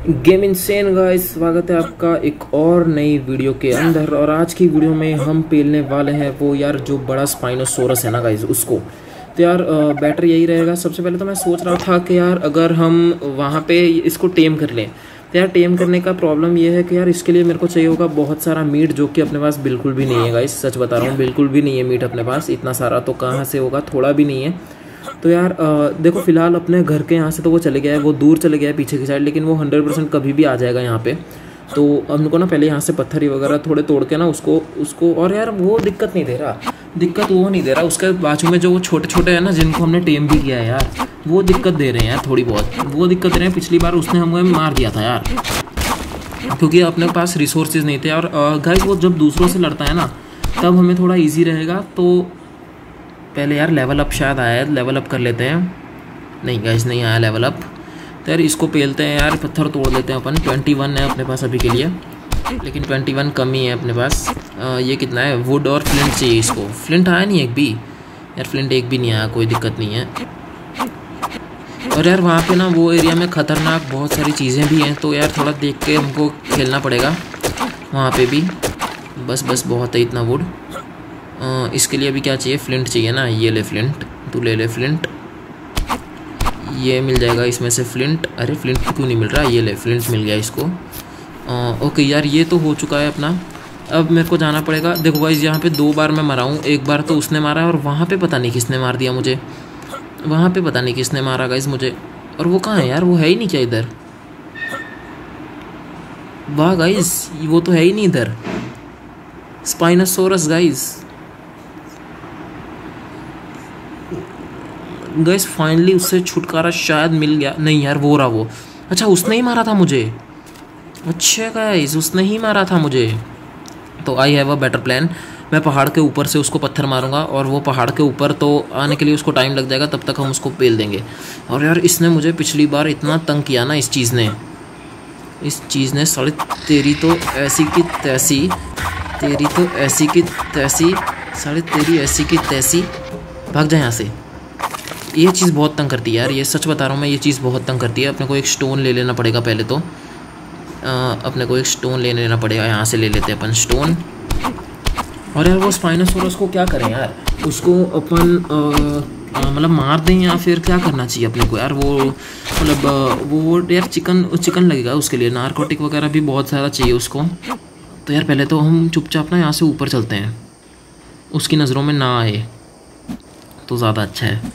Game insane guys, स्वागत है आपका एक और नई वीडियो के अंदर। और आज की वीडियो में हम पेलने वाले हैं वो यार जो बड़ा स्पाइनोसोरस है ना गाइस, उसको। तो यार बैटर यही रहेगा। सबसे पहले तो मैं सोच रहा था कि यार, अगर हम वहाँ पे इसको टेम कर लें। तो यार टेम करने का प्रॉब्लम ये है कि यार, इसके लिए मेरे को चाहिए होगा बहुत सारा मीट जो कि अपने पास बिल्कुल भी नहीं है गाइस। सच बता रहा हूँ, बिल्कुल भी नहीं है मीट अपने पास। इतना सारा तो कहाँ से होगा? थोड़ा भी नहीं है। तो यार देखो फ़िलहाल अपने घर के यहाँ से तो वो चले गया है वो दूर चले गया है पीछे की साइड लेकिन वो हंड्रेड परसेंट कभी भी आ जाएगा यहाँ पे। तो हमको ना पहले यहाँ से पत्थर वगैरह थोड़े तोड़ के ना उसको उसको और यार वो दिक्कत नहीं दे रहा। दिक्कत वो नहीं दे रहा उसके बाजू में जो वो छोटे छोटे हैं ना जिनको हमने टेम भी किया है यार वो दिक्कत दे रहे हैं यार थोड़ी बहुत। वो दिक्कत दे रहे हैं पिछली बार उसने हमें मार दिया था यार। क्योंकि अपने पास रिसोर्सेज नहीं थे और गाइस वो जब दूसरों से लड़ता है ना तब हमें थोड़ा ईजी रहेगा तो पहले यार लेवल अप शायद आया है लेवल अप कर लेते हैं। नहीं गैस नहीं आया लेवल अप तो यार इसको पेलते हैं यार पत्थर तोड़ लेते हैं अपन। ट्वेंटी वन है अपने पास अभी के लिए। लेकिन ट्वेंटी वन कम ही है अपने पास। आ, ये कितना है? वुड और फ्लिंट चाहिए इसको। फ्लिंट आया नहीं एक भी? यार फ्लिंट एक भी नहीं आया कोई दिक्कत नहीं है। और यार वहाँ पे ना वो एरिया में ख़तरनाक बहुत सारी चीज़ें भी हैं तो यार थोड़ा देख के हमको खेलना पड़ेगा। वहाँ पे भी। बस बस बहुत है इतना वुड इसके लिए अभी क्या चाहिए? फ्लिंट चाहिए ना? ये ले फ्लिंट तू ले ले फ्लिंट ये मिल जाएगा इसमें से फ्लिंट अरे फ्लिंट क्यों नहीं मिल रहा? ये ले फ्लिंट मिल गया इसको। आ, ओके यार ये तो हो चुका है अपना। अब मेरे को जाना पड़ेगा। देखो गाइज़ यहाँ पे दो बार मैं मरा हूँ। एक बार तो उसने मारा और वहाँ पे पता नहीं किसने मार दिया मुझे। वहाँ पे पता नहीं किसने मारा गाइज़ मुझे। और वो कहाँ है यार? वो है ही नहीं क्या इधर? वाह गाइज़ वो तो है ही नहीं इधर। स्पाइनोसोरस गाइज़ गैस फाइनली उससे छुटकारा शायद मिल गया। नहीं यार, वो रहा वो। अच्छा उसने ही मारा था मुझे। अच्छा गाइस उसने ही मारा था मुझे। तो I have a better plan मैं पहाड़ के ऊपर से उसको पत्थर मारूँगा और वो पहाड़ के ऊपर तो आने के लिए उसको टाइम लग जाएगा, तब तक हम उसको पेल देंगे। और यार, इसने मुझे पिछली बार इतना तंग किया ना इस चीज़ ने। इस चीज़ ने साढ़े तेरी तो ऐसी की तैसी, तेरी तो ऐसी की तैसी साढ़े तेरी ऐसी की तैसी। भाग जाए यहाँ से। ये चीज़ बहुत तंग करती है यार ये सच बता रहा हूँ मैं ये चीज़ बहुत तंग करती है। अपने को एक स्टोन ले लेना पड़ेगा पहले तो। आ, अपने को एक स्टोन ले लेना पड़ेगा यहाँ से ले लेते हैं अपन स्टोन और यार वो स्पाइनोसोरस को क्या करें यार? उसको अपन मतलब मार दें या फिर क्या करना चाहिए अपने को यार? वो मतलब वो यार चिकन चिकन लगेगा उसके लिए। नारकोटिक वगैरह भी बहुत ज़्यादा चाहिए उसको। तो यार पहले तो हम चुपचाप ना यहाँ से ऊपर चलते हैं। उसकी नज़रों में ना आए। तो ज़्यादा अच्छा है।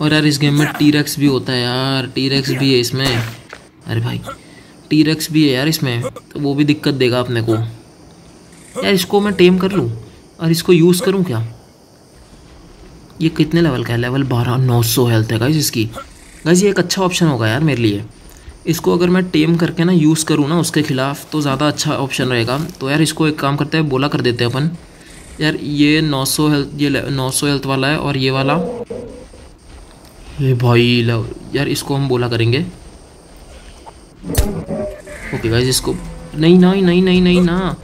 और यार इस गेम में टी रेक्स भी होता है यार टी रेक्स भी है इसमें। अरे भाई टी रेक्स भी है यार इसमें तो वो भी दिक्कत देगा अपने को। यार इसको मैं टेम कर लूँ? और इसको यूज़ करूँ क्या? ये कितने लेवल का है? लेवल बारह, नौ सौ हेल्थ है गाइज़ इसकी। गाइज़ ये एक अच्छा ऑप्शन होगा यार मेरे लिए। इसको अगर मैं टेम करके ना यूज़ करूँ ना उसके ख़िलाफ़ तो ज़्यादा अच्छा ऑप्शन रहेगा। तो यार इसको एक काम करते हैं, बोला कर देते हैं अपन। यार ये 900 हेल्थ ये 900 हेल्थ वाला है और ये वाला ये भाई यार इसको हम बोला करेंगे। ओके गाइज़ इसको, नहीं नहीं नहीं नहीं नहीं, ना।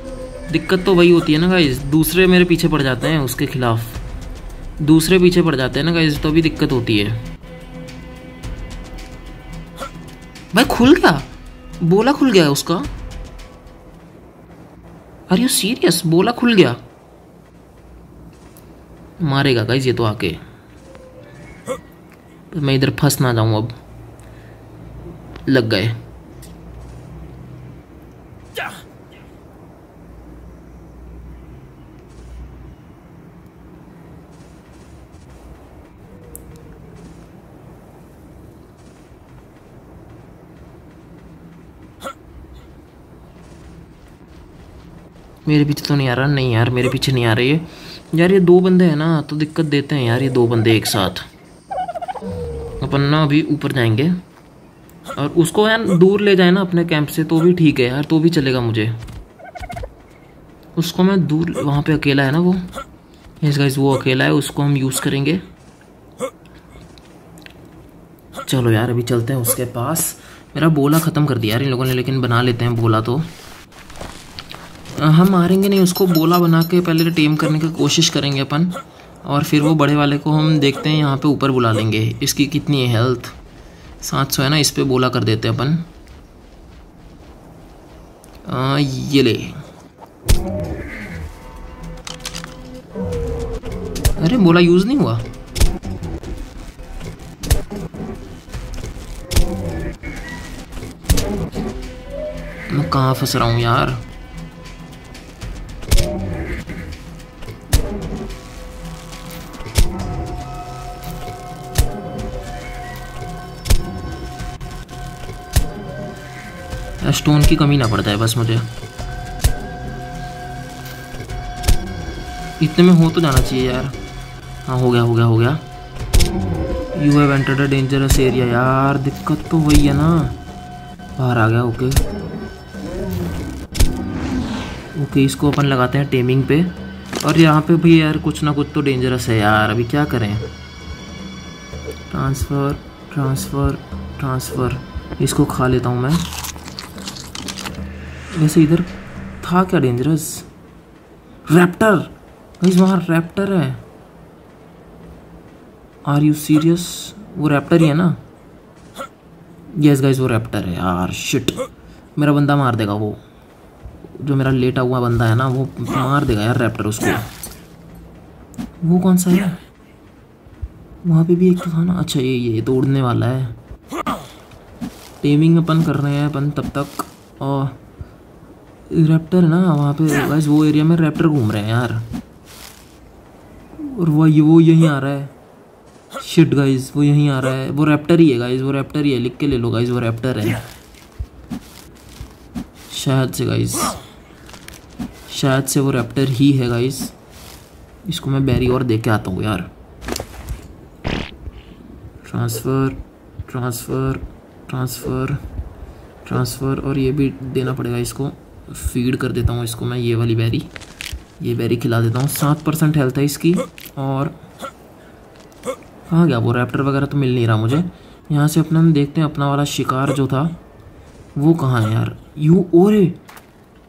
दिक्कत तो वही होती है ना गाइज़ दूसरे मेरे पीछे पड़ जाते हैं उसके खिलाफ। दूसरे पीछे पड़ जाते हैं ना गाइज़ तो भी दिक्कत होती है। भाई, खुल गया? बोला खुल गया उसका? आर यू सीरियस बोला खुल गया। मारेगा गाइज़ ये तो आके। मैं इधर फंस ना जाऊँ अब लग गए। मेरे पीछे तो नहीं आ रहा। नहीं यार, मेरे पीछे नहीं आ रही है। यार, ये दो बंदे हैं ना तो दिक्कत देते हैं यार, ये दो बंदे एक साथ। अपन ना अभी ऊपर जाएँगे। और उसको यार दूर ले जाए ना अपने कैंप से तो भी ठीक है यार तो भी चलेगा मुझे। उसको मैं दूर, वहाँ पे अकेला है ना वो? इस गाइस वो अकेला है, उसको हम यूज़ करेंगे। चलो यार, अभी चलते हैं उसके पास। मेरा बोला ख़त्म कर दिया यार इन लोगों ने, लेकिन बना लेते हैं बोला तो। हम मारेंगे नहीं, उसको बोला बना के पहले टेम करने की कोशिश करेंगे अपन। और फिर वो बड़े वाले को हम देखते हैं यहाँ पे ऊपर बुला लेंगे। इसकी कितनी है हेल्थ सात सौ है ना इस पर बोला कर देते हैं अपन। आ, ये ले। अरे बोला यूज़ नहीं हुआ। मैं कहाँ फंस रहा हूँ यार? स्टोन की कमी ना पड़ जाए बस मुझे। इतने में हो तो जाना चाहिए यार। हाँ हो गया हो गया हो गया। You have entered a dangerous area यार, दिक्कत तो वही है ना। बाहर आ गया ओके ओके इसको अपन लगाते हैं टेमिंग पे। और यहाँ पे भी यार कुछ ना कुछ तो डेंजरस है यार, अभी क्या करें? ट्रांसफ़र ट्रांसफ़र ट्रांसफ़र इसको खा लेता हूँ मैं। वैसे इधर था क्या डेंजरस रैप्टर वहाँ रैप्टर है। आर यू सीरियस वो रैप्टर ही है ना? यस गाइस वो रैप्टर है यार शिट मेरा बंदा मार देगा वो। जो मेरा लेटा हुआ बंदा है ना, वो मार देगा यार रैप्टर उसको। वो कौन सा है? वहाँ पे भी एक तो था ना। अच्छा ये ये उड़ने वाला है। टेमिंग अपन कर रहे हैं अपन तब तक। और रैप्टर ना, वहाँ पे गाइस वो एरिया में रैप्टर घूम रहे हैं यार। और वो वो यहीं आ रहा है। शिट गाइस वो यहीं आ रहा है। वो रैप्टर ही है गाइस वो रैप्टर ही है। लिख के ले लो गाइस वो रैप्टर है। शायद से गाइस शायद से वो रैप्टर ही है गाइस इसको मैं बैरी और दे के आता हूँ, यार। ट्रांसफ़र ट्रांसफ़र ट्रांसफ़र ट्रांसफ़र और ये भी देना पड़ेगा इसको। फ़ीड कर देता हूँ इसको मैं, ये वाली बैरी ये बैरी खिला देता हूँ। सात परसेंट हेल्थ है इसकी। और कहाँ गया वो रैप्टर वगैरह तो मिल नहीं रहा मुझे। यहाँ से अपना देखते हैं, अपना वाला शिकार जो था, वो कहाँ है यार? यू, ओरे!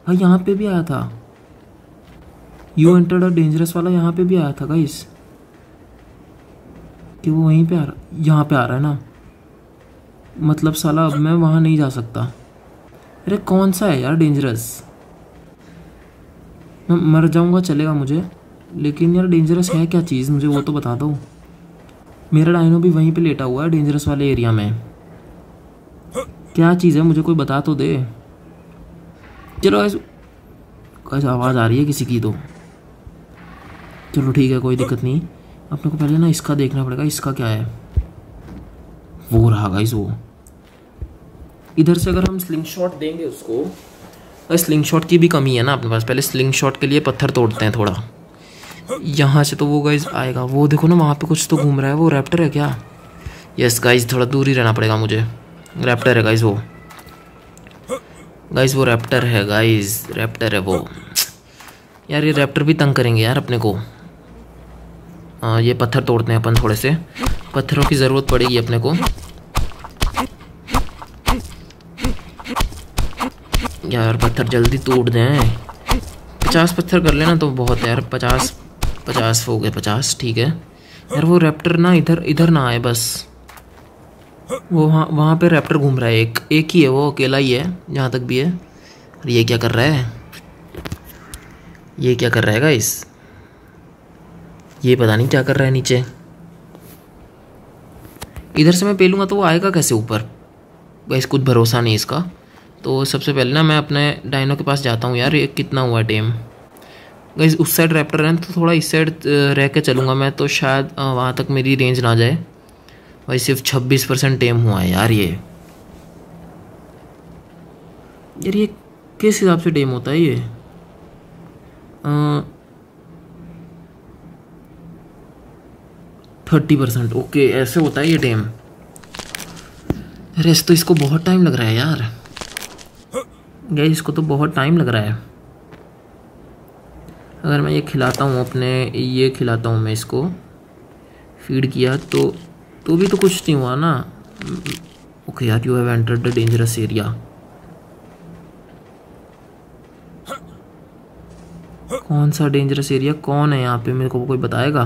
हाँ यहाँ पे भी आया था। यू एंटर्ड अ डेंजरस वाला, यहाँ पे भी आया था गाइस कि वो वहीं पे आ रहा, यहाँ पे आ रहा है ना। मतलब साला, अब मैं वहाँ नहीं जा सकता। अरे कौन सा है यार डेंजरस मैं मर जाऊँगा, चलेगा मुझे। लेकिन यार डेंजरस है क्या चीज़? मुझे वो तो बता दो। मेरा डायनो भी वहीं पे लेटा हुआ है डेंजरस वाले एरिया में। क्या चीज़ है? मुझे कोई बता तो दे। चलो कैसे आवाज़ आ रही है किसी की तो? चलो ठीक है, कोई दिक्कत नहीं। अपने को पहले ना इसका देखना पड़ेगा, इसका क्या है? वो रहा गाइस वो। इधर से अगर हम स्लिंग शॉट देंगे उसको स्लिंग शॉट की भी कमी है ना अपने पास। पहले स्लिंग शॉट के लिए पत्थर तोड़ते हैं थोड़ा। यहाँ से तो वो गाइज़ आएगा। वो देखो ना वहाँ पे कुछ तो घूम रहा है। वो रैप्टर है क्या? यस गाइज़ थोड़ा दूर ही रहना पड़ेगा मुझे। रैप्टर है गाइज़ वो। गाइज़ वो रैप्टर है गाइज़ रैप्टर है वो। यार ये रैप्टर भी तंग करेंगे यार अपने को। आ, ये पत्थर तोड़ते हैं अपन थोड़े से। पत्थरों की ज़रूरत पड़ेगी अपने को। यार पत्थर जल्दी टूट दें। पचास पत्थर कर लेना तो बहुत है यार, पचास पचास हो गए, पचास, ठीक है। यार वो रैप्टर ना इधर इधर ना आए बस। वो वहाँ वहाँ पे रैप्टर घूम रहा है, एक एक ही है वो, अकेला ही है, जहाँ तक भी है। और ये क्या कर रहा है? ये क्या कर रहा है इस ये पता नहीं क्या कर रहा है नीचे। इधर से मैं पेलूँगा तो वो आएगा कैसे ऊपर? गाइस कुछ भरोसा नहीं इसका। तो सबसे पहले ना मैं अपने डायनो के पास जाता हूँ यार, ये कितना हुआ टेम। गई उस साइड रैप्टर है तो थोड़ा इस साइड रह के चलूँगा मैं तो शायद वहाँ तक मेरी रेंज ना जाए। भाई, सिर्फ़ छब्बीस परसेंट टेम हुआ है यार ये। यार, ये किस हिसाब से टेम होता है ये? थर्टी परसेंट, ओके, ऐसे होता है ये टेम। अरे तो इसको बहुत टाइम लग रहा है यार। गई इसको तो बहुत टाइम लग रहा है। अगर मैं ये खिलाता हूँ अपने, ये खिलाता हूँ मैं इसको फ़ीड किया तो तो भी तो कुछ नहीं हुआ ना। ओके यार you have entered the dangerous area कौन सा डेंजरस एरिया कौन है यहाँ पे? मेरे को कोई बताएगा?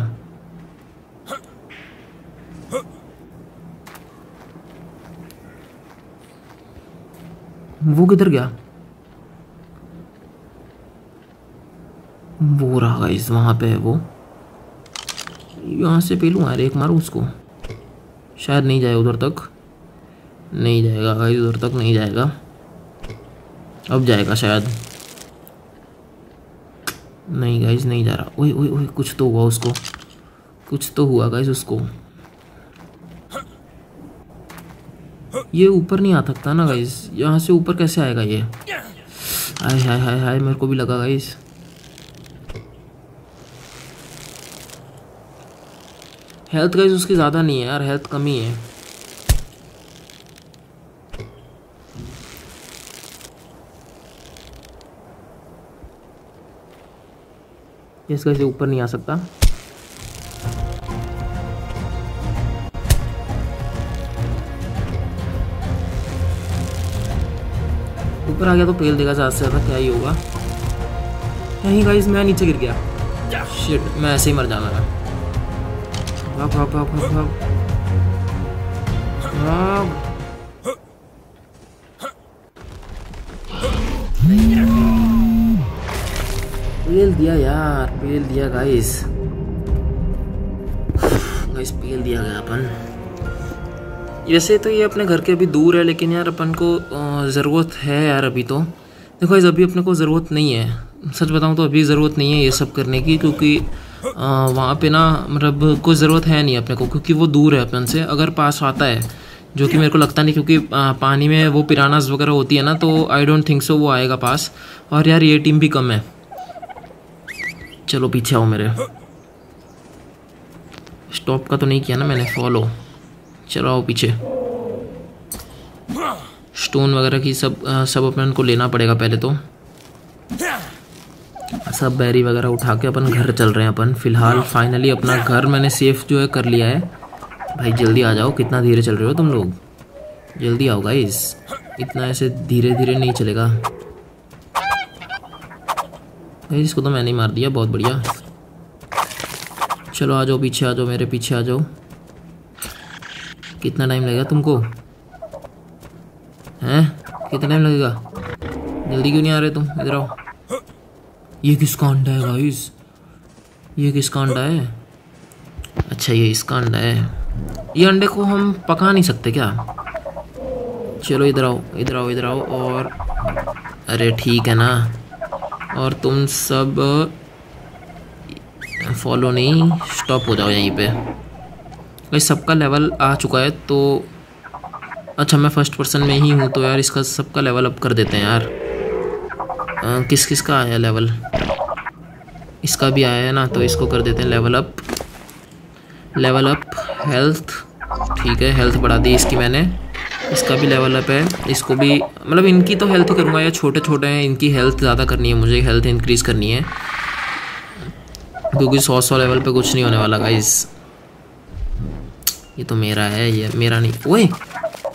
वो किधर गया वो रहा गाइस वहाँ पे है वो। यहाँ से पेलूँ यार, एक मारूँ उसको। शायद नहीं जाए उधर तक। नहीं जाएगा गाइस उधर तक नहीं जाएगा। अब जाएगा शायद। नहीं गाइस नहीं जा रहा। ओए ओए ओए, कुछ तो हुआ उसको। कुछ तो हुआ गाइस उसको। ये ऊपर नहीं आ सकता ना गाइस यहाँ से ऊपर कैसे आएगा ये? हाय हाय हाय हाय मेरे को भी लगा गाइस हेल्थ गाइस उसकी ज़्यादा नहीं है यार हेल्थ कमी है इस से ऊपर नहीं आ सकता। ऊपर आ गया तो पेल देगा ज़्यादा से ज़्यादा, क्या ही होगा। नहीं गाइस मैं नीचे गिर गया। शिट मैं ऐसे ही मर जाना है भाग भाग भाग भाग भाग भाग पेल दिया यार पेल दिया गाइस गाइस पेल दिया गया अपन. वैसे तो ये अपने घर के अभी दूर है, लेकिन यार अपन को ज़रूरत है यार अभी तो. देखो इस अभी अपने को ज़रूरत नहीं है. सच बताऊँ तो अभी ज़रूरत नहीं है ये सब करने की, क्योंकि वहाँ पे ना मतलब कोई ज़रूरत है नहीं अपने को, क्योंकि वो दूर है अपन से अगर पास आता है, जो कि मेरे को लगता नहीं, क्योंकि पानी में वो पिरानास वगैरह होती है ना तो आई डोंट थिंक सो वो आएगा पास। और यार ये टीम भी कम है। चलो पीछे आओ मेरे। स्टॉप का तो नहीं किया ना मैंने फॉलो चलो आओ पीछे। स्टोन वगैरह की सब सब अपन को लेना पड़ेगा पहले तो। सब बैरी वगैरह उठा के अपन घर चल रहे हैं अपन। फ़िलहाल फाइनली अपना घर मैंने सेफ़ जो है कर लिया है। भाई, जल्दी आ जाओ। कितना धीरे चल रहे हो तुम लोग? जल्दी आओ गाइस इतना ऐसे धीरे धीरे नहीं चलेगा। भाई इसको तो मैंने ही मार दिया। बहुत बढ़िया। चलो, आ जाओ, पीछे आ जाओ, मेरे पीछे आ जाओ। कितना टाइम लगेगा तुमको? हैं? कितना टाइम लगेगा? जल्दी क्यों नहीं आ रहे तुम? इधर आओ। ये किसका अंडा है गाइस ये किसका अंडा है? अच्छा ये इसका अंडा है। ये अंडे को हम पका नहीं सकते क्या? चलो इधर आओ इधर आओ इधर आओ और अरे ठीक है ना। और तुम सब फॉलो नहीं स्टॉप हो जाओ यहीं पे। भाई सबका लेवल आ चुका है तो अच्छा मैं फ़र्स्ट पर्सन में ही हूँ तो यार इसका सबका लेवल अप कर देते हैं यार। आ, किस किस का आया लेवल इसका भी आया है ना तो इसको कर देते हैं level up level up health ठीक है हेल्थ बढ़ा दी इसकी मैंने. इसका भी लेवल अप है. इसको भी मतलब इनकी तो हेल्थ ही करूँगा या छोटे छोटे हैं, इनकी हेल्थ ज़्यादा करनी है मुझे हेल्थ इंक्रीज़ करनी है. क्योंकि सौ सौ लेवल पे कुछ नहीं होने वाला गाइस ये तो मेरा है, ये मेरा नहीं, ओए,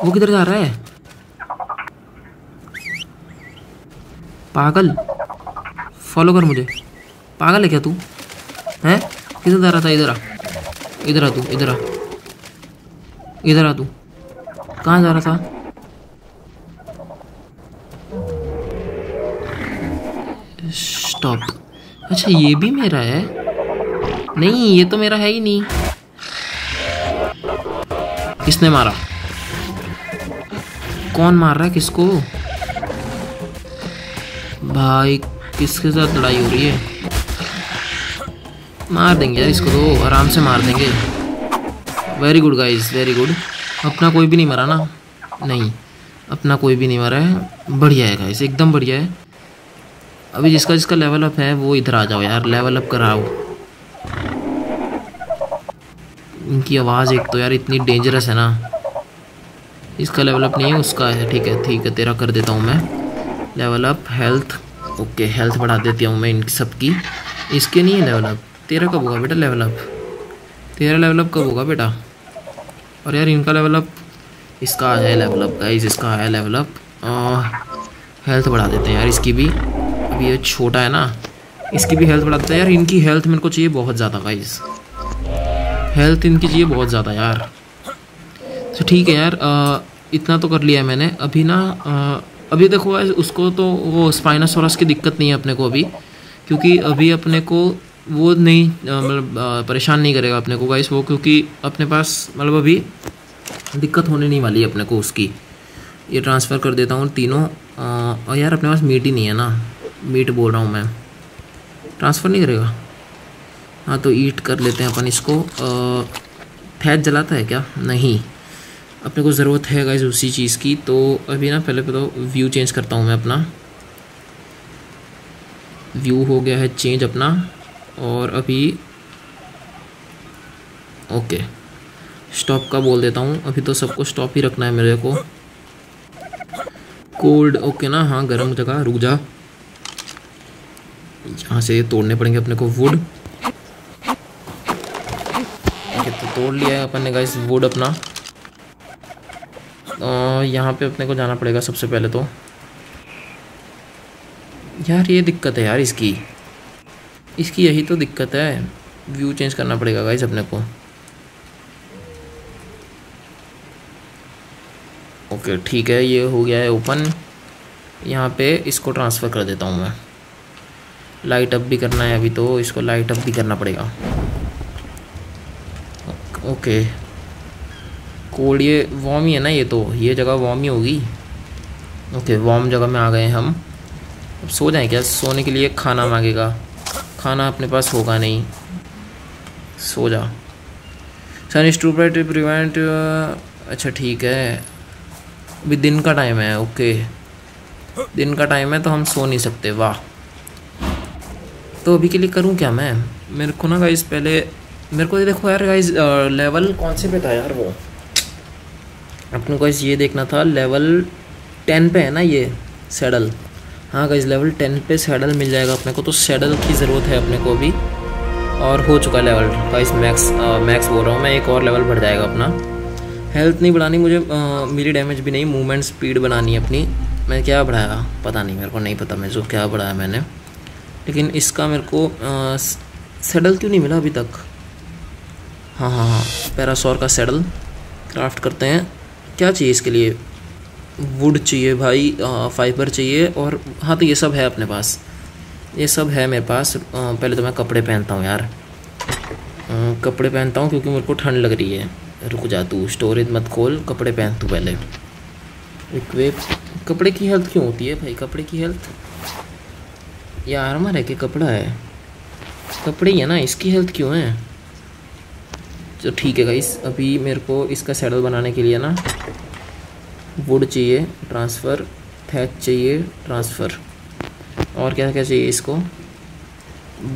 वो किधर जा रहा है? पागल फॉलो कर मुझे. पागल है क्या तू? हैं? किधर जा रहा था? इधर आ। इधर आ तू, इधर आ। इधर आ तू। कहाँ जा रहा था? स्टॉप अच्छा ये भी मेरा है? नहीं, ये तो मेरा है ही नहीं। किसने मारा? कौन मार रहा है किसको? भाई, किसके साथ लड़ाई हो रही है? मार देंगे यार, इसको तो आराम से मार देंगे। Very good guys very good अपना कोई भी नहीं मरा ना। नहीं, अपना कोई भी नहीं मरा है। बढ़िया है गाइस एकदम बढ़िया है। अभी जिसका जिसका लेवल अप है, वो इधर आ जाओ यार लेवल अप कराओ। इनकी आवाज़ एक तो यार इतनी डेंजरस है ना। इसका लेवल अप नहीं है, उसका है, ठीक है ठीक है, तेरा कर देता हूँ मैं। Level up health okay health बढ़ा देती हूँ मैं इन सबकी। इसके नहीं है लेवल अप तेरा कब होगा बेटा लेवल अप तेरा लेवल अप कब होगा बेटा? और यार इनका लेवल अप इसका है लेवल अप गाइस इसका है लेवल अप हेल्थ बढ़ा देते हैं यार इसकी भी। अभी ये छोटा है ना इसकी भी हेल्थ बढ़ा देते हैं। यार इनकी हेल्थ मेरे को चाहिए बहुत ज़्यादा गाइस हेल्थ इनकी चाहिए बहुत ज़्यादा यार। तो ठीक है यार आ, इतना तो कर लिया है मैंने। अभी ना आ, अभी देखो उसको तो वो स्पाइनासोरस की दिक्कत नहीं है अपने को अभी। क्योंकि अभी अपने को वो नहीं मतलब परेशान नहीं करेगा अपने को गाइस वो क्योंकि अपने पास मतलब अभी दिक्कत होने नहीं वाली है अपने को उसकी। ये ट्रांसफ़र कर देता हूँ तीनों और यार अपने पास मीट ही नहीं है ना। मीट बोल रहा हूँ मैं। ट्रांसफ़र नहीं करेगा? हाँ तो ईट कर लेते हैं अपन इसको। फैज जलाता है क्या? नहीं। अपने को ज़रूरत है गाइज़ उसी चीज़ की। तो अभी ना, पहले तो व्यू चेंज करता हूँ मैं अपना। व्यू हो गया है चेंज अपना। और अभी ओके स्टॉप का बोल देता हूँ। अभी तो सबको स्टॉप ही रखना है मेरे को। कोल्ड ओके ना? हाँ गर्म जगह, रुक जा। यहाँ से तोड़ने पड़ेंगे अपने को वुड तो तोड़ लिया है अपन ने गाइस वुड अपना। यहाँ पे अपने को जाना पड़ेगा सबसे पहले तो। यार, ये दिक्कत है यार इसकी। इसकी यही तो दिक्कत है। व्यू चेंज करना पड़ेगा गाइस अपने को। ओके ठीक है, ये हो गया है ओपन यहाँ पे इसको ट्रांसफ़र कर देता हूँ मैं। लाइट अप भी करना है अभी तो इसको लाइट अप भी करना पड़ेगा। ओके कोल्ड ये वॉम ही है ना ये तो ये जगह वॉम ही होगी। ओके वॉम जगह में आ गए हम। अब सो जाएँ क्या? सोने के लिए खाना मांगेगा। खाना अपने पास होगा नहीं। सो जा। सन स्टूपेट प्रिवेंट अच्छा ठीक है। अभी दिन का टाइम है ओके दिन का टाइम है तो हम सो नहीं सकते, वाह। तो अभी के लिए करूँ क्या मैं? मेरे को ना गाइज़ पहले, मेरे को देखो यार गाइज़ लेवल कौन से पे था यार वो? अपने को ये देखना था लेवल टेन पे है ना ये सैडल हाँ गाइज़ लेवल टेन पे सैडल मिल जाएगा अपने को तो सैडल की ज़रूरत है अपने को अभी और हो चुका लेवल गाइज़ मैक्स मैक्स बोल रहा हूँ मैं एक और लेवल बढ़ जाएगा अपना। हेल्थ नहीं बढ़ानी मुझे आ, मेरी डैमेज भी नहीं मूवमेंट स्पीड बनानी है अपनी। मैं क्या बढ़ाया? पता नहीं मेरे को नहीं पता मैं जो क्या बढ़ाया मैंने। लेकिन इसका मेरे को सेडल क्यों नहीं मिला अभी तक? हाँ हाँ हाँ पैरासोर का सेडल क्राफ्ट करते हैं। क्या चाहिए इसके लिए? वुड चाहिए भाई फाइबर चाहिए और हाँ तो ये सब है अपने पास। ये सब है मेरे पास। आ, पहले तो मैं कपड़े पहनता हूँ यार। आ, कपड़े पहनता हूँ क्योंकि मेरे को ठंड लग रही है। रुक जा तू स्टोरेज मत खोल कपड़े पहन तू पहले। इक्वेप कपड़े की हेल्थ क्यों होती है भाई? कपड़े की हेल्थ ये आर्मर है कि कपड़ा है। कपड़े ही है ना इसकी हेल्थ क्यों है? तो ठीक है गाइस अभी मेरे को इसका सैडल बनाने के लिए ना वुड चाहिए ट्रांसफ़र थैच चाहिए ट्रांसफ़र और क्या क्या चाहिए इसको?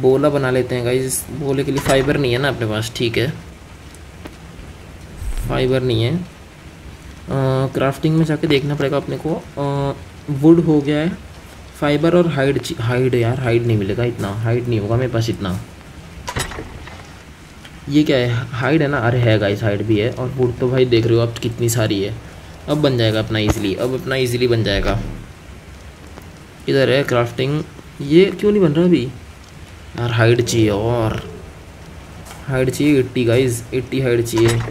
बोला बना लेते हैं गाइस बोले के लिए फाइबर नहीं है ना अपने पास, ठीक है? फाइबर नहीं है। क्राफ्टिंग में जाके देखना पड़ेगा अपने को। वुड हो गया है। फाइबर और हाइड हाइड यार हाइड नहीं मिलेगा इतना हाइड नहीं होगा मेरे पास इतना। ये क्या है? हाइड है ना? अरे है गाइस हाइड भी है। और वुड तो भाई देख रहे हो आप कितनी सारी है। अब बन जाएगा अपना इजीली अब अपना इजीली बन जाएगा। इधर है क्राफ्टिंग ये क्यों नहीं बन रहा अभी? यार हाइट चाहिए और। हाइट चाहिए एट्टी गाइज़ एट्टी हाइट चाहिए।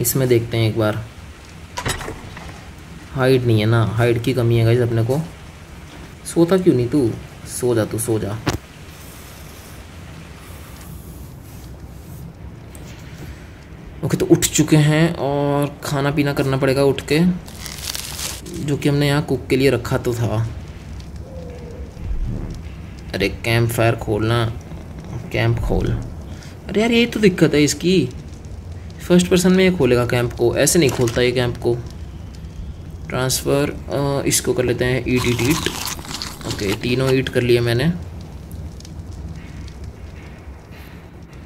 इसमें देखते हैं एक बार। हाइट नहीं है ना हाइट की कमी है गाइज़ अपने को। सोता क्यों नहीं तू? सो जा तू, सो जा ओके तो उठ चुके हैं और खाना पीना करना पड़ेगा उठ के, जो कि हमने यहाँ कुक के लिए रखा तो था। अरे कैंप फायर खोलना कैंप खोल। अरे यार, यही तो दिक्कत है इसकी। फ़र्स्ट पर्सन में ये खोलेगा कैंप को, ऐसे नहीं खोलता ये कैंप को। ट्रांसफ़र इसको कर लेते हैं ईट ईट ईट ओके तीनों ईट कर लिए मैंने।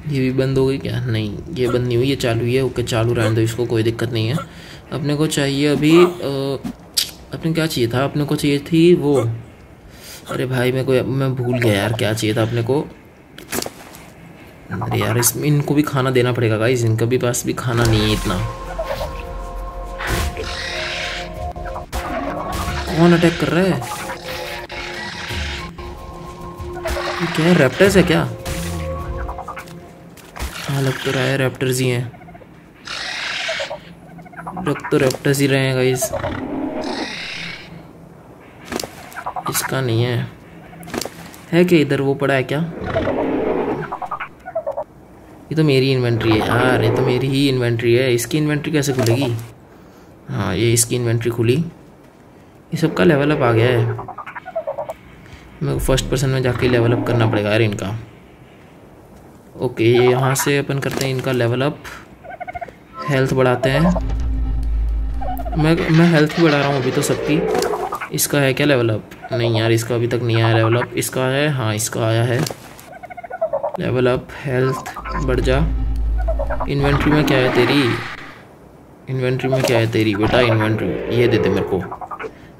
ये भी बंद हो गई क्या? नहीं, ये बंद नहीं हुई, ये चालू ही है, ओके, चालू रहने दो, इसको कोई दिक्कत नहीं है। अपने को चाहिए अभी अपने क्या चाहिए था? अपने को चाहिए थी वो। अरे भाई मैं को, मैं भूल गया यार, क्या चाहिए था अपने को? अरे यार, इस, इनको भी खाना देना पड़ेगा गाइस इनका भी पास भी खाना नहीं है इतना। कौन अटैक कर रहा है? क्या रेप्टर्स है क्या? हाँ लग तो रहा है रेप्टर्स ही हैं। लग तो रेप्टर्स ही रहे हैं गाइस इसका नहीं है। है क्या इधर? वो पड़ा है क्या? ये तो मेरी इन्वेंट्री है। यार ये तो मेरी ही इन्वेंट्री है। इसकी इन्वेंट्री कैसे खुलेगी? हाँ ये इसकी इन्वेंट्री खुली। ये सबका लेवल अप आ गया है। मेरे को फ़र्स्ट पर्सन में जाके लेवल अप करना पड़ेगा यार इनका। ओके ये यहाँ से अपन करते हैं इनका लेवल अप हेल्थ बढ़ाते हैं. मैं मैं हेल्थ बढ़ा रहा हूँ अभी तो सबकी. इसका है क्या लेवल अप नहीं यार, इसका अभी तक नहीं आया लेवल अप इसका है हाँ इसका आया है. लेवल अप हेल्थ बढ़ जा. इन्वेंट्री में क्या है तेरी? इन्वेंट्री में क्या है तेरी बेटा? इन्वेंट्री ये दे दे मेरे को.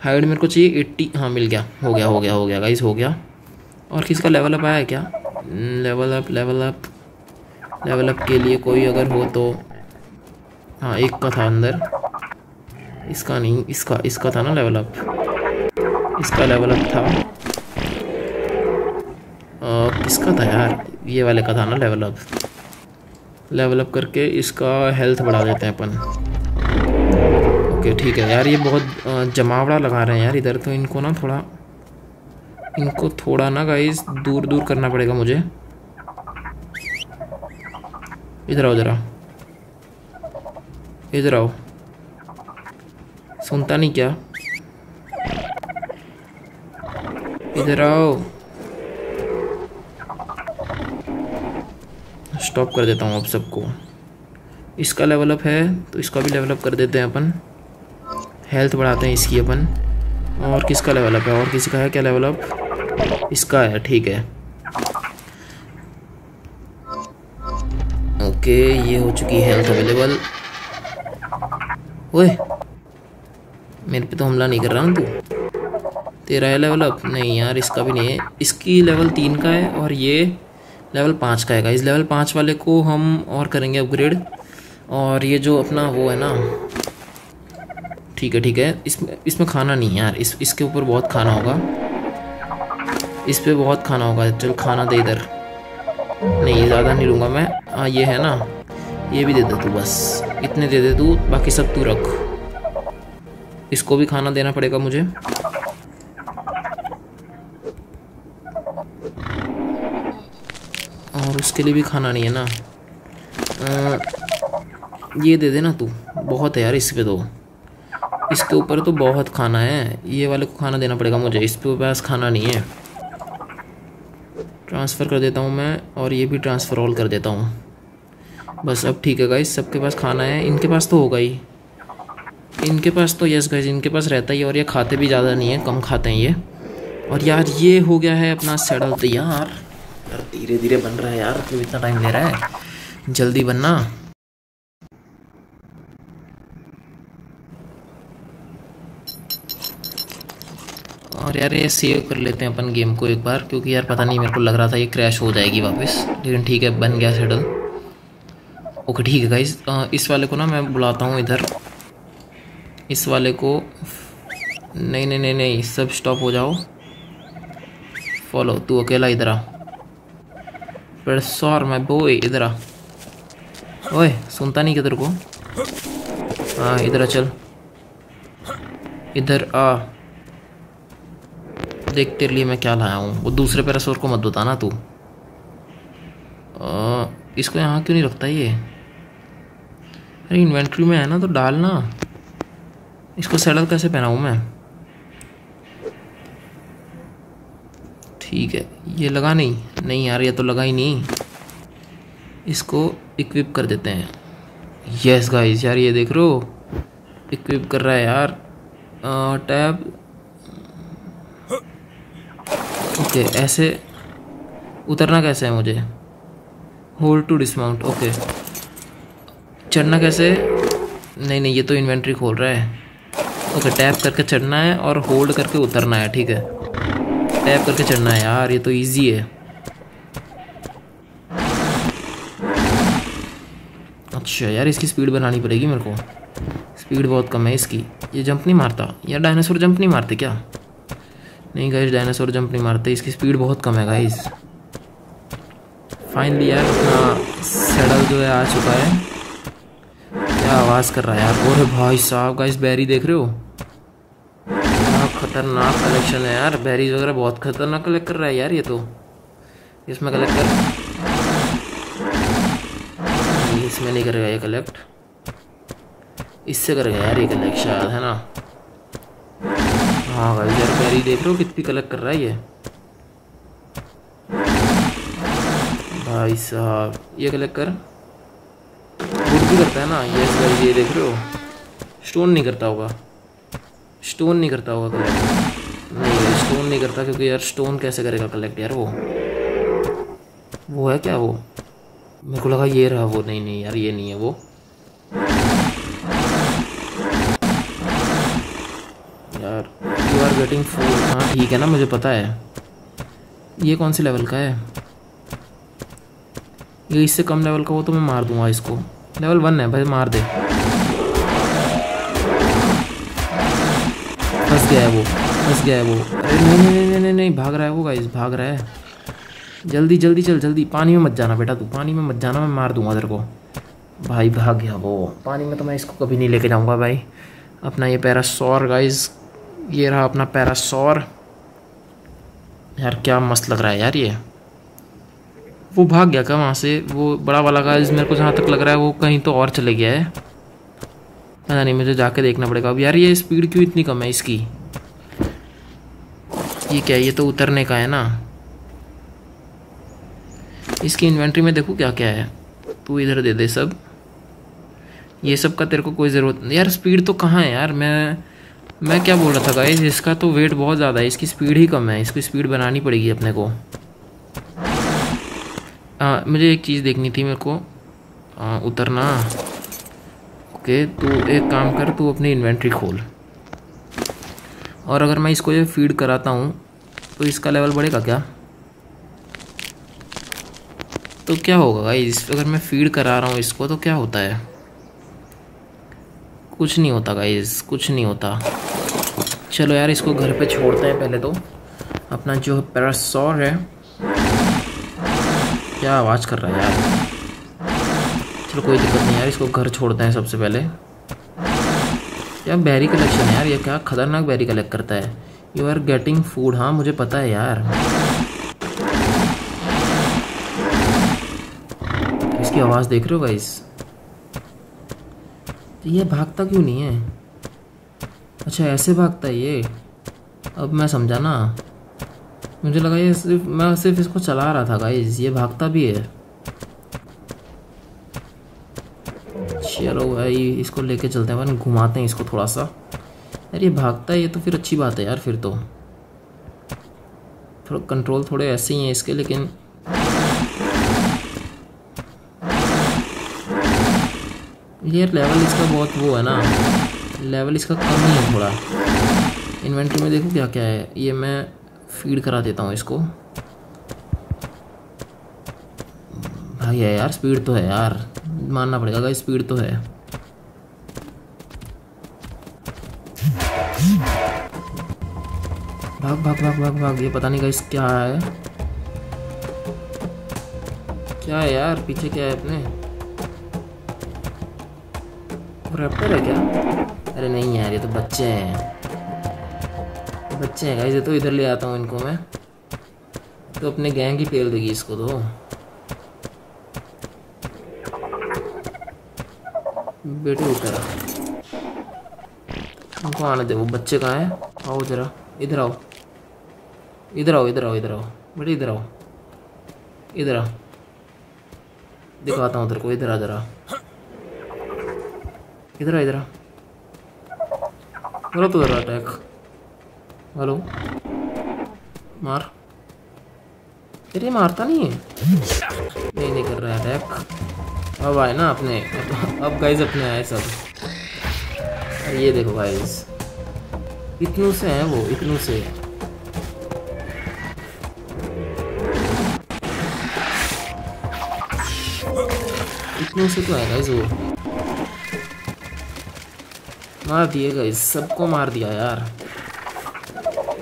हाइड मेरे को चाहिए एट्टी हाँ मिल गया. हो गया हो गया हो गया गाइस हो गया. और किसका लेवल अप आया है क्या? Level up level up level up के लिए कोई अगर हो तो। हाँ एक का था अंदर। इसका नहीं, इसका इसका था ना लेवल अप इसका लेवल अप था। किसका था यार? ये वाले का था ना लेवल अप लेवल अप करके इसका हेल्थ बढ़ा देते हैं अपन। ओके ठीक है यार, ये बहुत जमावड़ा लगा रहे हैं यार इधर तो इनको ना थोड़ा इनको थोड़ा ना गाइस दूर दूर करना पड़ेगा मुझे। इधर आओ जरा इधर आओ। सुनता नहीं क्या? इधर आओ। स्टॉप कर देता हूँ आप सबको। इसका लेवल अप है तो इसका भी लेवल अप कर देते हैं अपन। हेल्थ बढ़ाते हैं इसकी अपन। और किसका लेवल अप है? और किसी का है क्या लेवल अप इसका है, ठीक है। ओके, ये हो चुकी है हेल्थ अवेलेबल ओए, मेरे पे तो हमला नहीं कर रहा हूँ तू। तेरा है लेवल अप नहीं यार, इसका भी नहीं है। इसकी लेवल तीन का है और ये लेवल पाँच का है इस लेवल पाँच वाले को हम और करेंगे अपग्रेड और ये जो अपना वो है ना, ठीक है ठीक है। इसमें इसमें खाना नहीं है यार। इस, इसके ऊपर बहुत खाना होगा। इस पर बहुत खाना होगा चल खाना दे इधर। नहीं ज़्यादा नहीं लूँगा मैं। हाँ ये है ना? ये भी दे दे तू बस। इतने दे दे तू बाकी सब तू रख। इसको भी खाना देना पड़ेगा मुझे। और उसके लिए भी खाना नहीं है ना? आ, ये दे देना तू। बहुत है यार इस पे तो। इसके ऊपर तो बहुत खाना है। ये वाले को खाना देना पड़ेगा मुझे। इस पे पास खाना नहीं है। ट्रांसफ़र कर देता हूँ मैं और ये भी ट्रांसफ़र ऑल कर देता हूँ। बस अब ठीक है गाइज़ सबके पास खाना है। इनके पास तो होगा ही। इनके पास तो यस गाइज़ इनके पास रहता ही और ये खाते भी ज़्यादा नहीं है, कम खाते हैं ये। और यार ये हो गया है अपना सेडल तैयार। यार धीरे धीरे बन रहा है यार क्यों इतना टाइम ले रहा है? जल्दी बनना। और यार ये सेव कर लेते हैं अपन गेम को एक बार, क्योंकि यार पता नहीं मेरे को लग रहा था ये क्रैश हो जाएगी वापस। लेकिन ठीक है, बन गया सेटल ओके ठीक है गाइस इस वाले को ना मैं बुलाता हूँ इधर। इस वाले को नहीं नहीं नहीं नहीं, सब स्टॉप हो जाओ। फॉलो तू अकेला इधर आ। फिर सौर मैं बोए इधर आ। ओए, सुनता नहीं किधर को? हाँ इधर चल। इधर आ। देख, तेरे लिए मैं क्या लाया हूँ? वो दूसरे पैरासोर को मत बताना तू। इसको यहाँ क्यों नहीं रखता ये? अरे, इन्वेंट्री में है ना तो डालना इसको सैडल कैसे पहनाऊँ मैं? ठीक है, ये लगा नहीं। नहीं यार, ये तो लगा ही नहीं। इसको इक्विप कर देते हैं। यस गाइस यार, ये देख रो इक्विप कर रहा है यार। टैब ओके, ऐसे उतरना कैसे है मुझे? Hold to dismount okay. चढ़ना कैसे? नहीं नहीं, ये तो इन्वेंट्री खोल रहा है। ओके टैप करके चढ़ना है और होल्ड करके उतरना है, ठीक है। टैप करके चढ़ना है, यार, ये तो इजी है। अच्छा यार, इसकी स्पीड बनानी पड़ेगी मेरे को। स्पीड बहुत कम है इसकी। ये जंप नहीं मारता? यार डायनासोर जंप नहीं मारते क्या? नहीं गाइस डायनासोर जंप नहीं मारते, इसकी स्पीड बहुत कम है गाइस फाइनली यार अपना सेडल जो है आ चुका है. क्या आवाज़ कर रहा है यार? और भाई साहब गाइस बैरी देख रहे हो? क्या खतरनाक कलेक्शन है यार. बैरीज वगैरह बहुत खतरनाक कलेक्ट कर रहा है यार ये तो. इसमें कलेक्ट कर इसमें नहीं करेगा ये कलेक्ट इससे करेगा यार ये कलेक्ट शायद, है ना? हाँ भाई, यार बैरी देख रहे हो कितनी कलेक्ट कर रहा है ये? भाई साहब, ये कलेक्ट कर। गुड भी करता है ना, ये ये देख रहे हो? स्टोन नहीं करता होगा। स्टोन नहीं करता होगा कलेक्ट नहीं स्टोन नहीं करता क्योंकि यार स्टोन कैसे करेगा कलेक्ट यार वो? वो है क्या वो? मेरे को लगा ये रहा वो। नहीं नहीं यार, ये नहीं है वो। यार गेटिंग फ़ूड हाँ ठीक है ना, मुझे पता है। ये कौन से लेवल का है? ये इससे कम लेवल का, वो तो मैं मार दूँगा इसको। लेवल वन है, भाई, मार दे। फंस गया है वो, फंस गया है वो। अरे, नहीं नहीं नहीं नहीं नहीं, भाग रहा है वो गाइस भाग रहा है। जल्दी जल्दी चल, जल्दी। पानी में मत जाना, बेटा तू। पानी में मत जाना, मैं मार दूँगा तेरे को। भाई, भाग गया वो। पानी में तो मैं इसको कभी नहीं लेके जाऊँगा, भाई। अपना ये पैरासौर गाइस ये रहा अपना पैरासोर यार, क्या मस्त लग रहा है यार ये। वो भाग गया क्या वहाँ से? वो बड़ा वाला गाइस मेरे को जहाँ तक लग रहा है, वो कहीं तो और चले गया है। पता नहीं, मुझे जाके देखना पड़ेगा। अब यार, ये स्पीड क्यों इतनी कम है इसकी? ये क्या ये तो उतरने का है ना। इसकी इन्वेंट्री में देखो क्या क्या है। तू इधर दे दे सब। ये सब का तेरे को कोई ज़रूरत नहीं। यार, स्पीड तो कहाँ है यार? मैं मैं क्या बोल रहा था गाइज़ इसका तो वेट बहुत ज़्यादा है इसकी स्पीड ही कम है इसकी स्पीड बनानी पड़ेगी अपने को। आ, मुझे एक चीज़ देखनी थी मेरे को। आ, उतरना। ओके तू एक काम कर तू अपनी इन्वेंट्री खोल। और अगर मैं इसको ये फ़ीड कराता हूँ तो इसका लेवल बढ़ेगा क्या? तो क्या होगा गाइस अगर मैं फ़ीड करा रहा हूँ इसको तो क्या होता है? कुछ नहीं होता गाइज़ कुछ नहीं होता। चलो यार, इसको घर पे छोड़ते हैं पहले तो। अपना जो पैरासोर है। क्या आवाज़ कर रहा है यार? चलो, कोई दिक्कत नहीं यार, इसको घर छोड़ते हैं सबसे पहले। यार बैरी कलेक्शन है यार, ये क्या खतरनाक बैरी कलेक्ट करता है। यू आर गेटिंग फ़ूड हाँ मुझे पता है यार। इसकी आवाज़ देख रहे हो गाइस तो ये भागता क्यों नहीं है? अच्छा ऐसे भागता है ये। अब मैं समझा ना। मुझे लगा ये सिर्फ़, मैं सिर्फ़ इसको चला रहा था गाइस ये भागता भी है। चलो भाई इसको लेके चलते हैं, अपन घुमाते हैं इसको थोड़ा सा यार, ये भागता है, ये तो फिर अच्छी बात है यार, फिर तो। थोड़ा कंट्रोल थोड़े ऐसे ही हैं इसके, लेकिन ये लेवल इसका बहुत वो है ना। लेवल इसका कम ही है थोड़ा। इन्वेंट्री में देखो क्या क्या है। ये मैं फ़ीड करा देता हूँ इसको। भाई है यार स्पीड तो है यार। मानना पड़ेगा स्पीड तो है। भाग भाग भाग भाग भाग। ये पता नहीं गाइस क्या है। क्या है यार? पीछे क्या है अपने? रैप्टर है क्या? अरे नहीं यार, ये तो बच्चे हैं। बच्चे हैं गाइस ये तो इधर ले आता हूँ इनको मैं। तो अपने गैंग ही फेल देगी इसको तो। बेटे उतर हमको आने दे, वो बच्चे कहाँ हैं? आओ जरा, इधर आओ। इधर आओ इधर आओ इधर आओ। बेटे इधर आओ। इधर आओ दिखाता हूँ तेरे को, इधर आ जरा। इधर आ इधर आ। करो तो जरा अटैक हेलो? मार। तेरे मारता नहीं है? नहीं नहीं कर रहा है अटैक अब आए ना अपने। अब गाइज़ अपने आए सब। ये देखो गाइज़ इतनू से हैं वो, इतनू से। इतनू से तो है गाइज़ वो। मार दिए गाइज़ सबको मार दिया यार।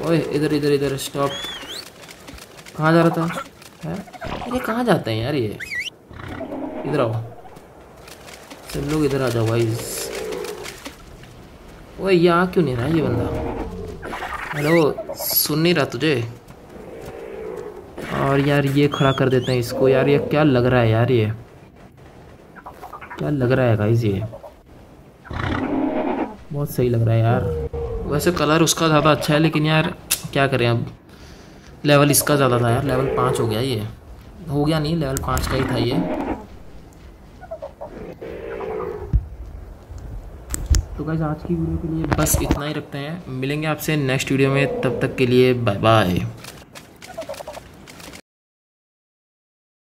ओए, इधर इधर इधर स्टॉप कहाँ जा रहा था? है? ये कहाँ जाते हैं यार ये? इधर आओ। सब लोग इधर आ जाओ भाई ओए, ये आ क्यों नहीं रहा ये बंदा? हेलो, सुन नहीं रहा तुझे? और यार ये खड़ा कर देते हैं इसको। यार ये क्या लग रहा है यार ये? क्या लग रहा है गाइज़ ये? बहुत सही लग रहा है यार। वैसे कलर उसका ज़्यादा अच्छा है, लेकिन यार, क्या करें अब? लेवल इसका ज़्यादा था यार लेवल पाँच हो गया ये। हो गया नहीं लेवल पाँच का ही था ये। तो गाइज़ आज की वीडियो के लिए बस इतना ही रखते हैं। मिलेंगे आपसे नेक्स्ट वीडियो में, तब तक के लिए बाय बाय